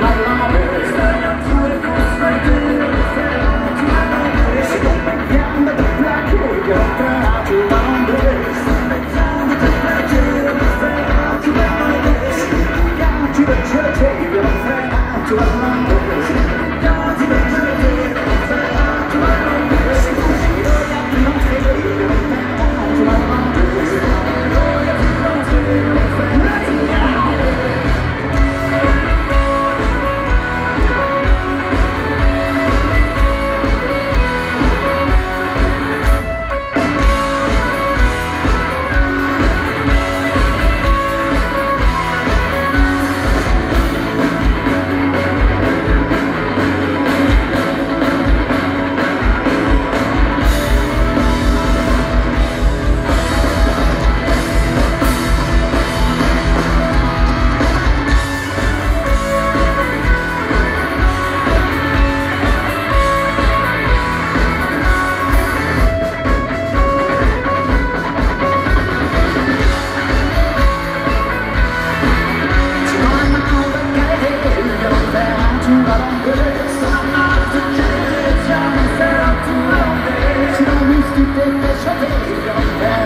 Like mama. Thank you.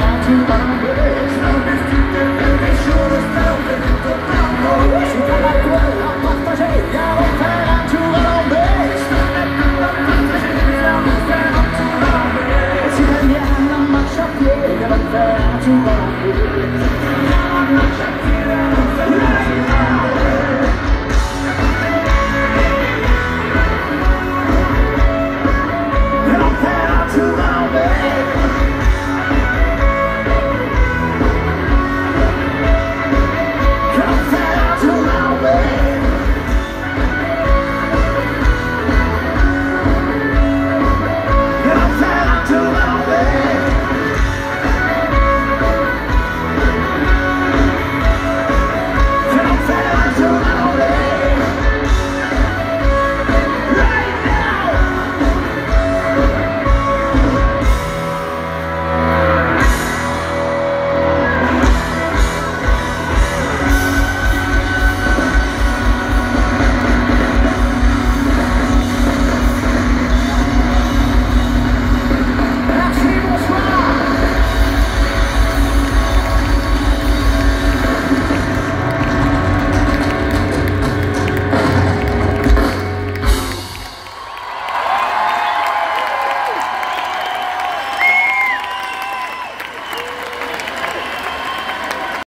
Amen.